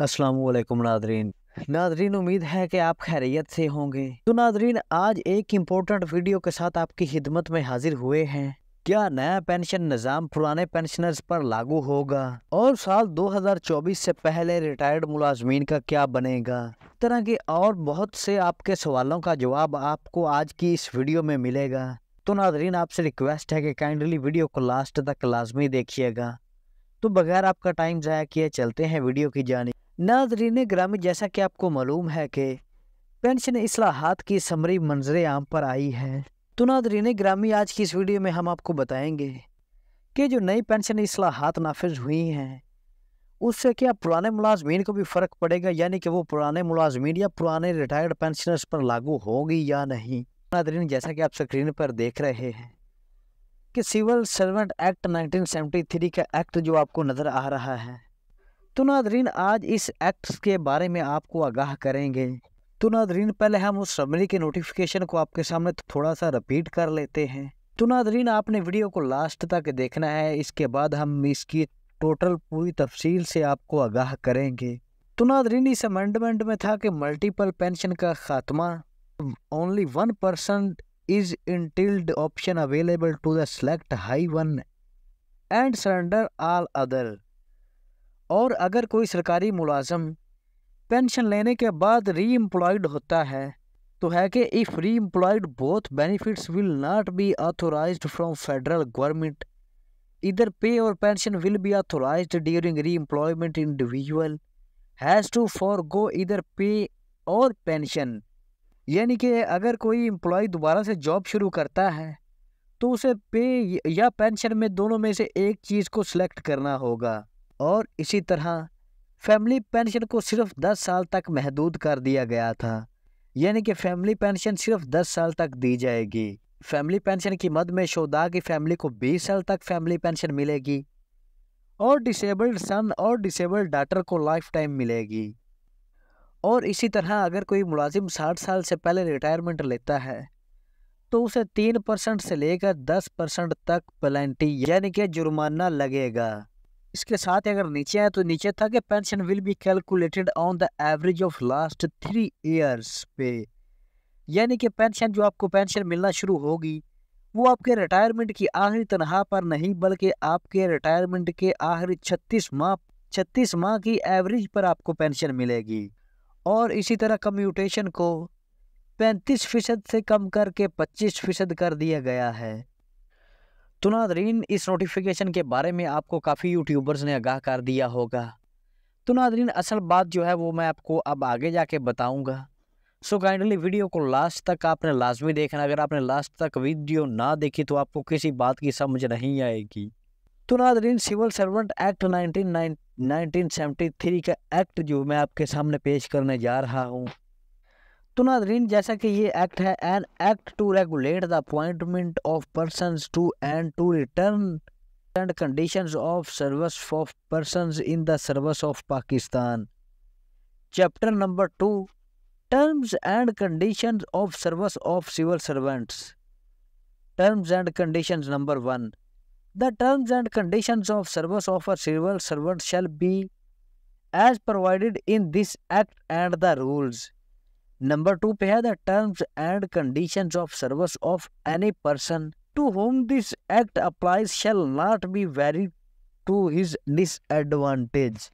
वालेकुम Nadreen. Nadreen, उम्मीद है कि आप खैरियत से होंगे। तो नादरीन, आज एक इम्पोर्टेंट वीडियो के साथ आपकी खिदमत में हाजिर हुए हैं। क्या नया पेंशन निज़ाम पुराने पेंशनर्स पर लागू होगा? और साल 2024 से पहले रिटायर्ड मुलाजमीन का क्या बनेगा? तरह के और बहुत से आपके सवालों का जवाब आपको आज की इस वीडियो में मिलेगा। तो नादरीन, आपसे रिक्वेस्ट है कि काइंडली वीडियो को लास्ट तक लाजमी देखिएगा। तो बगैर आपका टाइम ज़ाया किए, चलते हैं वीडियो की जानी। नाजरीन ग्रामी जैसा कि आपको मालूम है कि पेंशन असलाहत की समरी मंजर आम पर आई है। तो नाजरीन, ग्रामी आज की इस वीडियो में हम आपको बताएँगे कि जो नई पेंशन असलाहत नाफिज हुई हैं, उससे क्या पुराने मुलाजमीन को भी फ़र्क पड़ेगा? यानी कि वो पुराने मुलाजमीन या पुराने रिटायर्ड पेंशनर्स पर लागू होगी या नहीं? नाजरीन, जैसा कि आप स्क्रीन पर देख रहे हैं कि सिविल सर्वेंट एक्ट 1973 का एक्ट जो आपको नज़र आ रहा है तो नादरीन आज इस एक्ट के बारे में आपको आगाह करेंगे। तो नादरीन पहले हम उस समरी के नोटिफिकेशन को आपके सामने थोड़ा सा रिपीट कर लेते हैं। तो नादरीन आपने वीडियो को लास्ट तक देखना है, इसके बाद हम इसकी टोटल पूरी तफसील से आपको आगाह करेंगे। तो नादरीन इस अमेंडमेंट में था कि मल्टीपल पेंशन का खात्मा only one percent is entitled option available to the select high one and surrender all other और अगर कोई सरकारी मुलाजम पेंशन लेने के बाद री एम्प्लॉयड होता है तो है कि if re employed both benefits will not be authorise from federal government either pay or pension will be authorised during re employment individual has to forgo either pay or pension यानी कि अगर कोई employ दोबारा से job शुरू करता है तो उसे पे या पेंशन में दोनों में से एक चीज़ को सिलेक्ट करना होगा। और इसी तरह फैमिली पेंशन को सिर्फ़ 10 साल तक महदूद कर दिया गया था। यानी कि फैमिली पेंशन सिर्फ़ 10 साल तक दी जाएगी। फैमिली पेंशन की मद में शोदा की फैमिली को 20 साल तक फैमिली पेंशन मिलेगी और डिसेबल्ड सन और डिसेबल्ड डाटर को लाइफ टाइम मिलेगी। और इसी तरह अगर कोई मुलाजिम 60 साल से पहले रिटायरमेंट लेता है तो उसे तीन परसेंट से लेकर दस परसेंट तक पेनल्टी यानी कि जुर्माना लगेगा। इसके साथ अगर नीचे है तो नीचे था कि pension will be calculated on the average of last three years pay. यानी कि पेंशन जो आपको पेंशन मिलना शुरू होगी, वो आपके रिटायरमेंट की आखिरी तनख्वाह पर नहीं, बल्कि आपके रिटायरमेंट के आखिरी छत्तीस माह छत्तीस माह की एवरेज पर आपको पेंशन मिलेगी। और इसी तरह कम्यूटेशन को पैंतीस फ़ीसद से कम करके पच्चीस फ़ीसद कर दिया गया है। तो नादरीन इस नोटिफिकेशन के बारे में आपको काफ़ी यूट्यूबर्स ने आगाह कर दिया होगा। तो नादरीन असल बात जो है वो मैं आपको अब आगे जाके बताऊँगा। सो काइंडली वीडियो को लास्ट तक आपने लाजमी देखना। अगर आपने लास्ट तक वीडियो ना देखी तो आपको किसी बात की समझ नहीं आएगी। तो नादरीन सिविल सर्वेंट एक्ट 19, 1973 का एक्ट जो मैं आपके सामने पेश करने जा रहा हूँ तो नादरीन जैसा कि ये एक्ट है an act to regulate the appointment of person to and to return and conditions of service of person in the service of Pakistan chapter number two terms and conditions of service of civil servants terms and conditions number one the terms and conditions of service of a civil servant shall be as provided in this act and the rules Number two, pay the terms and conditions of service of any person to whom this act applies shall not be varied to his disadvantage.